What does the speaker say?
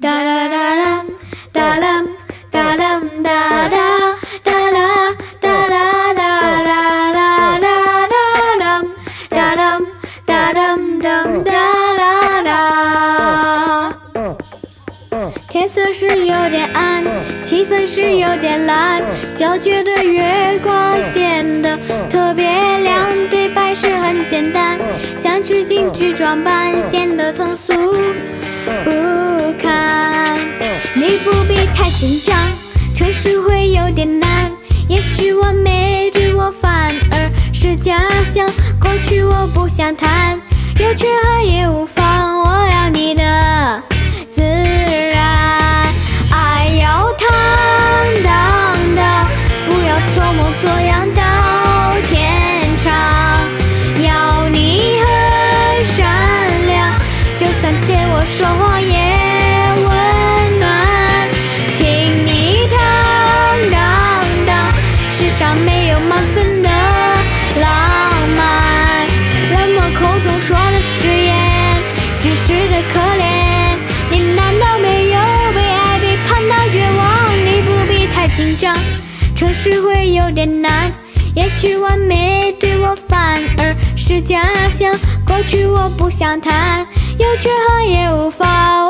哒啦哒啦，哒啦哒啦哒天。色是有点暗，气氛是有点蓝，皎洁的月光显得特别亮。对白是很简单，像纸巾纸装扮，显得通俗。有点难，也许完美对我反而是假象。过去我不想谈，有缺憾也无妨，可怜。你难道没有被爱背叛到绝望？你不必太紧张，诚实会有点难。也许完美对我反而是假象。过去我不想谈，有缺憾也无妨